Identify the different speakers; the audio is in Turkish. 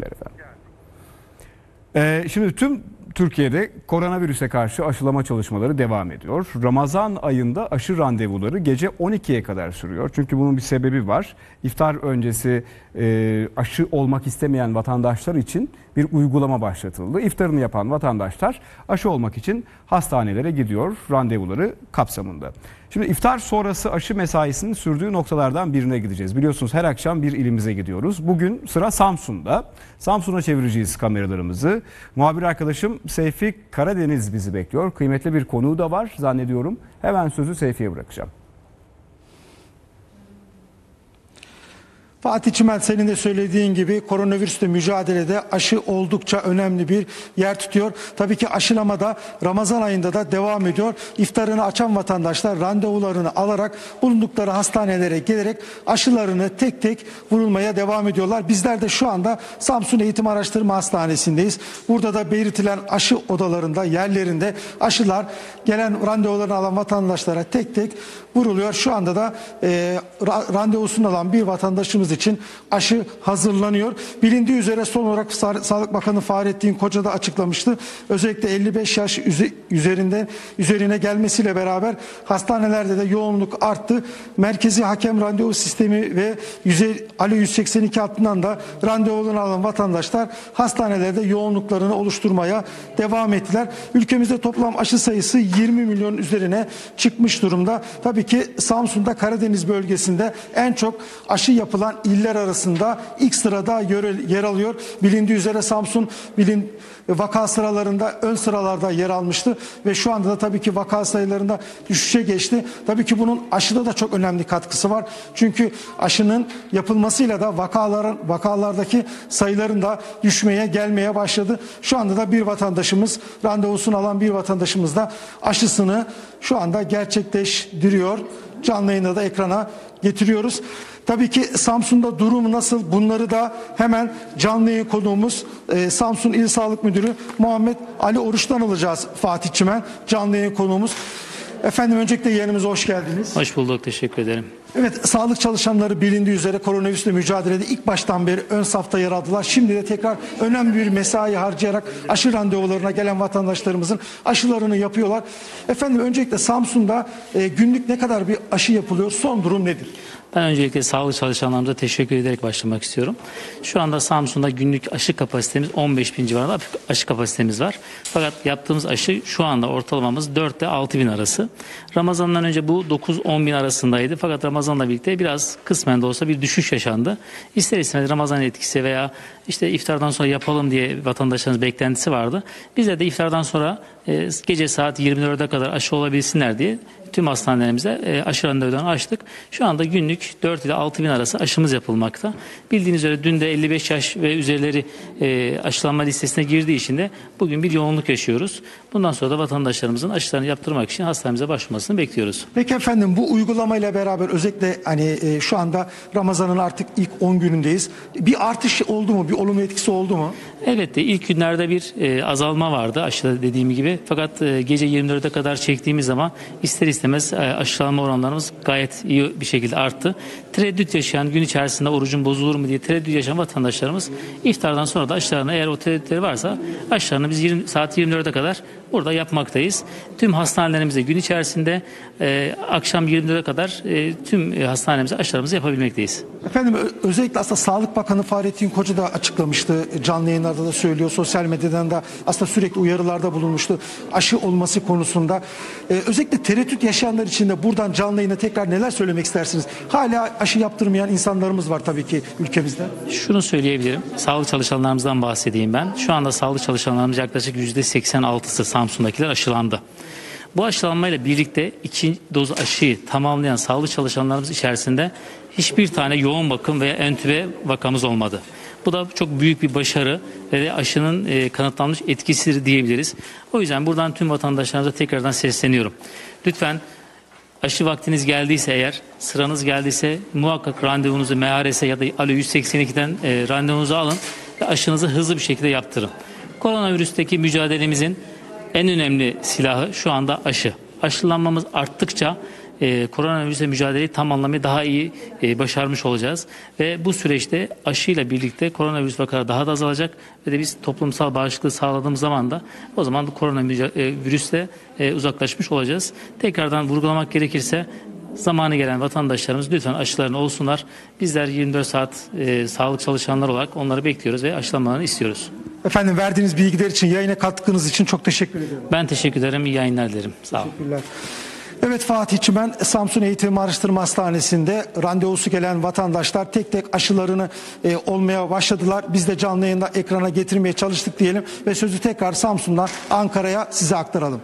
Speaker 1: Teşekkürler efendim. Ee, şimdi tüm Türkiye'de koronavirüse karşı aşılama çalışmaları devam ediyor. Ramazan ayında aşı randevuları gece 12'ye kadar sürüyor. Çünkü bunun bir sebebi var. İftar öncesi e, aşı olmak istemeyen vatandaşlar için bir uygulama başlatıldı. İftarını yapan vatandaşlar aşı olmak için hastanelere gidiyor randevuları kapsamında. Şimdi iftar sonrası aşı mesaisinin sürdüğü noktalardan birine gideceğiz. Biliyorsunuz her akşam bir ilimize gidiyoruz. Bugün sıra Samsun'da. Samsun'a çevireceğiz kameralarımızı. Muhabir arkadaşım Seyfi Karadeniz bizi bekliyor. Kıymetli bir konuğu da var zannediyorum. Hemen sözü Seyfi'ye bırakacağım.
Speaker 2: Fatih Çimel senin de söylediğin gibi koronavirüsle mücadelede aşı oldukça önemli bir yer tutuyor. Tabii ki aşılamada Ramazan ayında da devam ediyor. İftarını açan vatandaşlar randevularını alarak bulundukları hastanelere gelerek aşılarını tek tek vurulmaya devam ediyorlar. Bizler de şu anda Samsun Eğitim Araştırma Hastanesi'ndeyiz. Burada da belirtilen aşı odalarında yerlerinde aşılar gelen randevularını alan vatandaşlara tek tek vuruluyor. Şu anda da e, ra- randevusunu alan bir vatandaşımız için aşı hazırlanıyor. Bilindiği üzere son olarak Sa- Sağlık Bakanı Fahrettin Koca da açıklamıştı. Özellikle 55 yaş üze- üzerinde üzerine gelmesiyle beraber hastanelerde de yoğunluk arttı. Merkezi hakem randevu sistemi ve 100 Ali 182 hattından da randevularını alan vatandaşlar hastanelerde yoğunluklarını oluşturmaya devam ettiler. Ülkemizde toplam aşı sayısı 20 milyon üzerine çıkmış durumda. Tabii ki Samsun'da Karadeniz bölgesinde en çok aşı yapılan iller arasında ilk sırada yer, alıyor. Bilindiği üzere Samsun bilin vaka sıralarında ön sıralarda yer almıştı ve şu anda da tabii ki vaka sayılarında düşüşe geçti. Tabii ki bunun aşıda da çok önemli katkısı var. Çünkü aşının yapılmasıyla da vakaların vakalardaki sayıların da düşmeye gelmeye başladı. Şu anda da bir vatandaşımız randevusunu alan bir vatandaşımız da aşısını şu anda gerçekleştiriyor. Canlı yayında da ekrana getiriyoruz. Tabii ki Samsun'da durum nasıl bunları da hemen canlı yayın konuğumuz e, Samsun İl Sağlık Müdürü Muhammed Ali Oruç'tan alacağız Fatih Çimen canlı yayın konuğumuz. Efendim öncelikle yayınımıza hoş geldiniz.
Speaker 3: Hoş bulduk, teşekkür ederim.
Speaker 2: Evet sağlık çalışanları bilindiği üzere koronavirüsle mücadelede ilk baştan beri ön safta yer aldılar. Şimdi de tekrar önemli bir mesai harcayarak aşı randevularına gelen vatandaşlarımızın aşılarını yapıyorlar. Efendim öncelikle Samsun'da e, günlük ne kadar bir aşı yapılıyor? Son durum nedir?
Speaker 3: Ben öncelikle sağlık çalışanlarımıza teşekkür ederek başlamak istiyorum. Şu anda Samsun'da günlük aşı kapasitemiz 15 bin civarında aşı kapasitemiz var. Fakat yaptığımız aşı şu anda ortalamamız 4 ile 6 bin arası. Ramazan'dan önce bu 9-10 bin arasındaydı. Fakat Ramazan'la birlikte biraz kısmen de olsa bir düşüş yaşandı. İster istemez Ramazan etkisi veya işte iftardan sonra yapalım diye vatandaşlarımız beklentisi vardı. Bizler de iftardan sonra e, gece saat 24'e kadar aşı olabilsinler diye tüm hastanelerimize e, aşı randevularını açtık. Şu anda günlük 4 ile 6 bin arası aşımız yapılmakta. Bildiğiniz üzere dün de 55 yaş ve üzerleri e, aşılanma listesine girdiği için de bugün bir yoğunluk yaşıyoruz. Bundan sonra da vatandaşlarımızın aşılarını yaptırmak için hastanemize başvurmasını bekliyoruz.
Speaker 2: Peki efendim bu uygulamayla beraber özellikle hani e, şu anda Ramazan'ın artık ilk 10 günündeyiz. Bir artış oldu mu? Bir olumlu etkisi oldu mu?
Speaker 3: Elbette ilk günlerde bir e, azalma vardı aşıda dediğim gibi. Fakat e, gece 24'e kadar çektiğimiz zaman ister istemez e, aşılanma oranlarımız gayet iyi bir şekilde arttı. Tereddüt yaşayan gün içerisinde orucun bozulur mu diye tereddüt yaşayan vatandaşlarımız iftardan sonra da aşılarını eğer o tereddütleri varsa aşılarını biz 20, saat 24'e kadar burada yapmaktayız. Tüm hastanelerimize gün içerisinde e, akşam 24'e kadar e, tüm e, hastanemize aşılarımızı yapabilmekteyiz.
Speaker 2: Efendim özellikle aslında Sağlık Bakanı Fahrettin Koca da açıklamıştı. Canlı yayınlarda da söylüyor. Sosyal medyadan da aslında sürekli uyarılarda bulunmuştu. Aşı olması konusunda. Ee, özellikle tereddüt yaşayanlar için de buradan canlı yayına tekrar neler söylemek istersiniz? Hala aşı yaptırmayan insanlarımız var tabii ki ülkemizde.
Speaker 3: Şunu söyleyebilirim. Sağlık çalışanlarımızdan bahsedeyim ben. Şu anda sağlık çalışanlarımız yaklaşık %86'sı Samsun'dakiler aşılandı. Bu aşılanmayla birlikte iki doz aşıyı tamamlayan sağlık çalışanlarımız içerisinde hiçbir tane yoğun bakım veya entübe vakamız olmadı. Bu da çok büyük bir başarı ve aşının e, kanıtlanmış etkisidir diyebiliriz. O yüzden buradan tüm vatandaşlarımıza tekrardan sesleniyorum. Lütfen aşı vaktiniz geldiyse eğer, sıranız geldiyse muhakkak randevunuzu MHRS'e ya da Alo 182'den e, randevunuzu alın ve aşınızı hızlı bir şekilde yaptırın. Koronavirüsteki mücadelemizin en önemli silahı şu anda aşı. Aşılanmamız arttıkça e, koronavirüse mücadeleyi tam anlamıyla daha iyi e, başarmış olacağız. Ve bu süreçte aşıyla birlikte koronavirüs vakaları daha da azalacak ve de biz toplumsal bağışıklığı sağladığımız zaman da o zaman bu koronavirüsle e, uzaklaşmış olacağız. Tekrardan vurgulamak gerekirse zamanı gelen vatandaşlarımız lütfen aşılarını olsunlar. Bizler 24 saat e, sağlık çalışanları olarak onları bekliyoruz ve aşılamalarını istiyoruz.
Speaker 2: Efendim verdiğiniz bilgiler için, yayına katkınız için çok teşekkür ediyorum.
Speaker 3: Ben teşekkür ederim. İyi yayınlar dilerim. Sağ olun.
Speaker 2: Teşekkürler. Evet Fatihçi ben Samsun Eğitim Araştırma Hastanesi'nde randevusu gelen vatandaşlar tek tek aşılarını e, olmaya başladılar. Biz de canlı yayında ekrana getirmeye çalıştık diyelim ve sözü tekrar Samsun'dan Ankara'ya size aktaralım.